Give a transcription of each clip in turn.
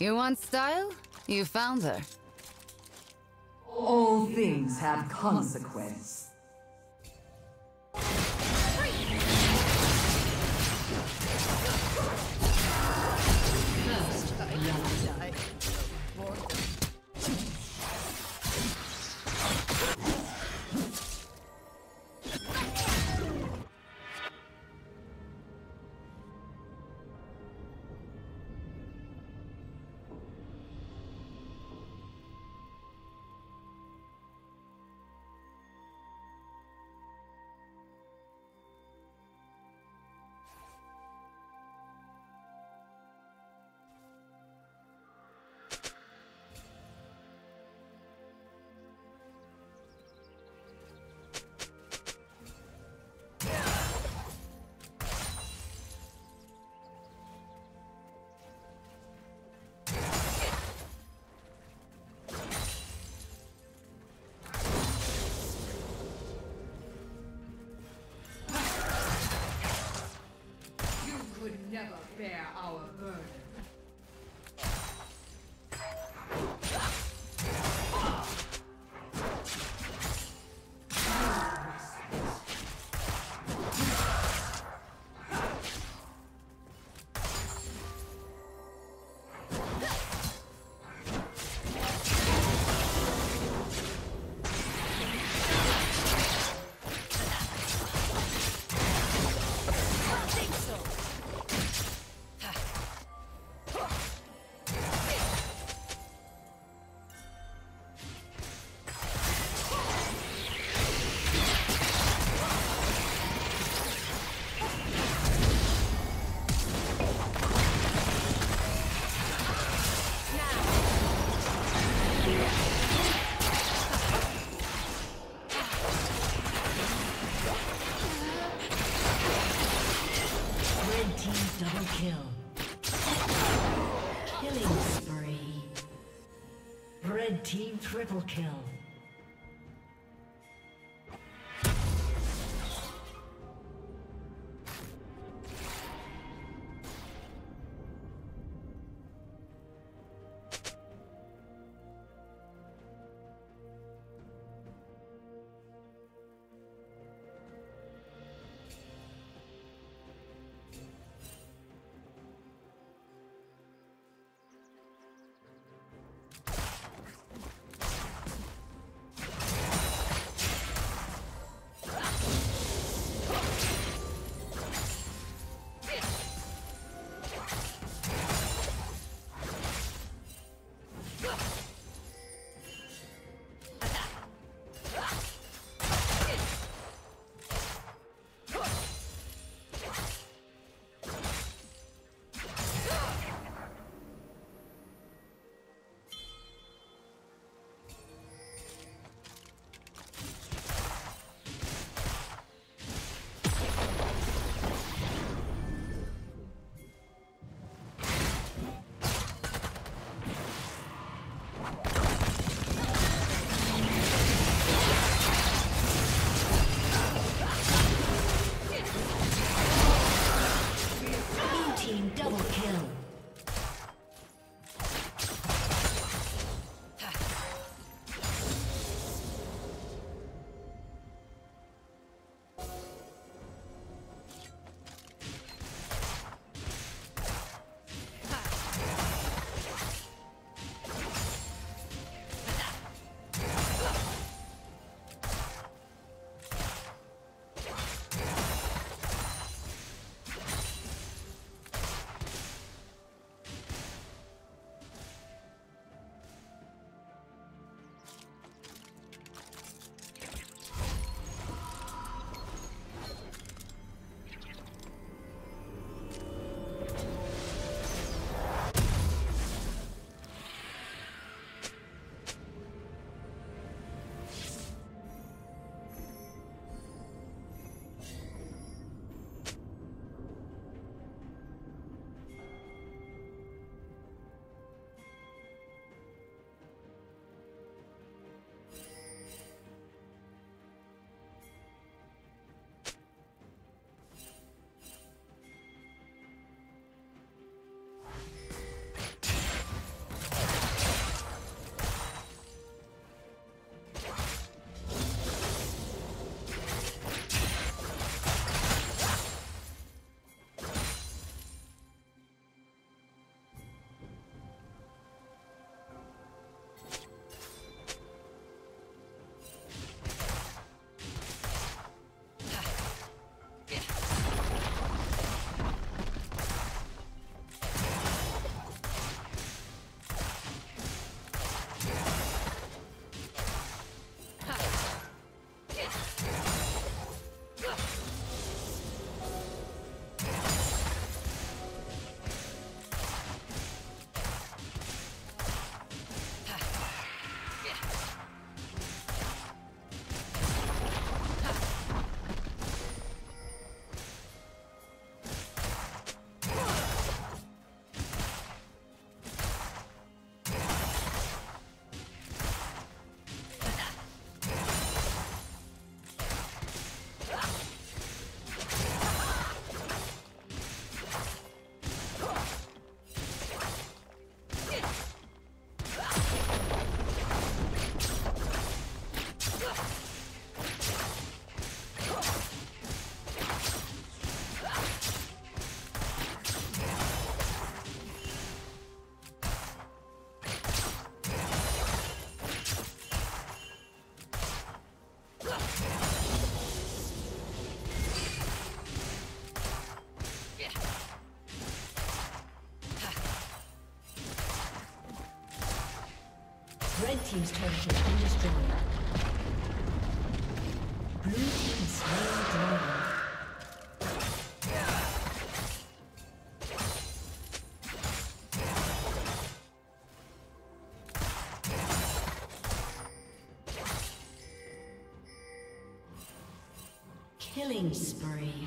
You want style? You found her. All things have consequence. Triple kill. Team's turret has been destroyed. Blue Team. Killing spree.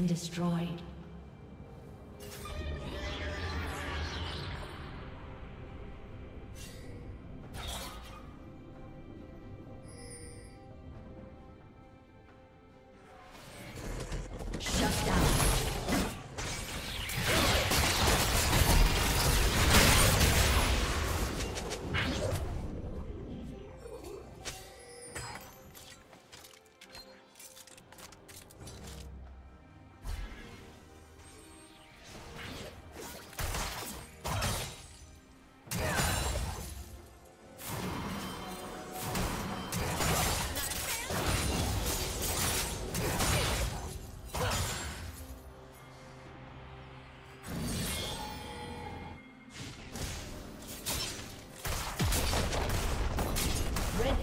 Been destroyed.